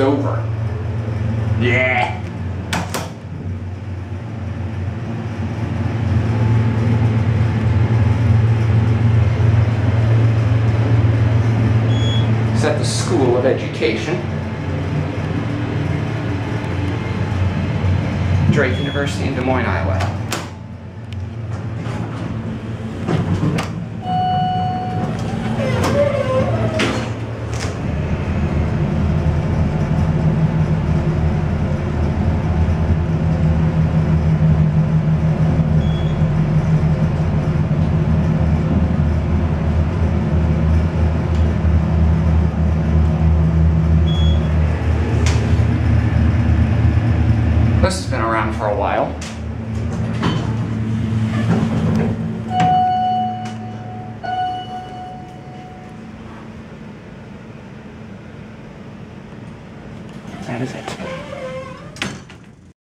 Dover. Yeah. It's at the School of Education. Drake University in Des Moines, Iowa. This has been around for a while. That is it.